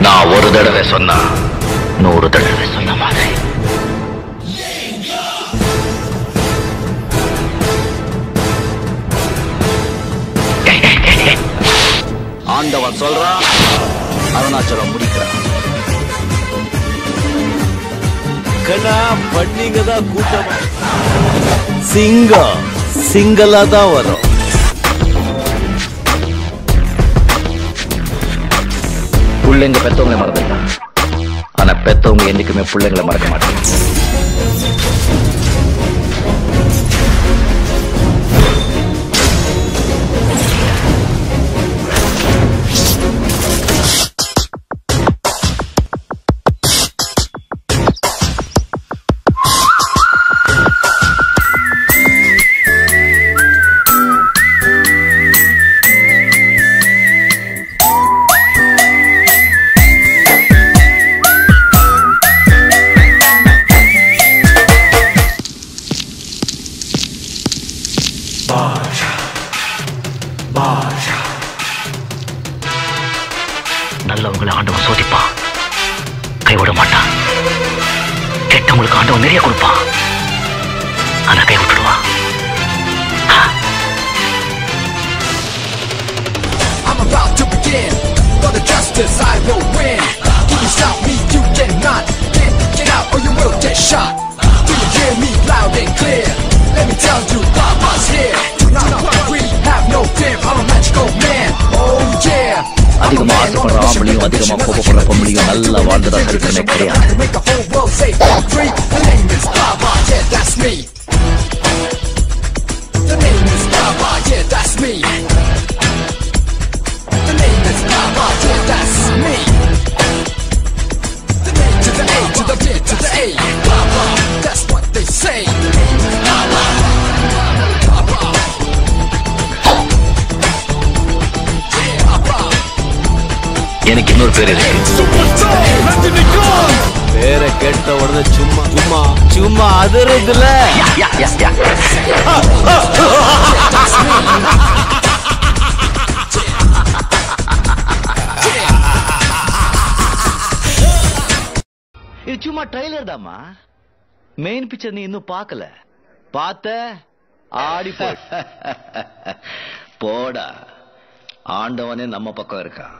நான் ஒரு தடவை சொன்னா நூறு தடவை சொன்ன மாதிரி. ஆண்டவன் சொல்றான் அருணாச்சலம் முடிக்கிறான் கண்ணா பண்ணிங்க தான் கூட்டம். சிங்கம் சிங்கலா தான் வரும். பிள்ளைங்க பெத்தவங்களை மறந்துட்டான் ஆனா பெத்தவங்க என்னைக்குமே பிள்ளைங்களை மறக்க மாட்டாங்க. நல்லவங்களை ஆண்டவன் சோதிப்பான் கைவிட மாட்டான் கெட்டவங்களுக்கு ஆண்டவன் நிறைய கொடுப்பான் ஆனா கை விட்டுடுவான் I'm about to begin. For the justice I will win. Can you stop me? You cannot. Get, get out or you will get shot. Do you hear me loud and clear? Let me tell you, அதிகமா ஆசைப்படுற ஆம்பளையும் அதிகமா கோபப்படுற பொம்பளையும் நல்லா வாழ்ந்ததா சரித்திரமே கிடையாது Make எனக்கு இன்னொரு பேர் இருக்கு. பேரை கேட்ட உடனே சும்மா சும்மா சும்மா அதிரதுல. இது சும்மா ட்ரைலர் தாமா மெயின் பிக்சர் நீ இன்னும் பார்க்கல. பார்த்த ஆடி போடா. ஆண்டவனே நம்ம பக்கம் இருக்கான்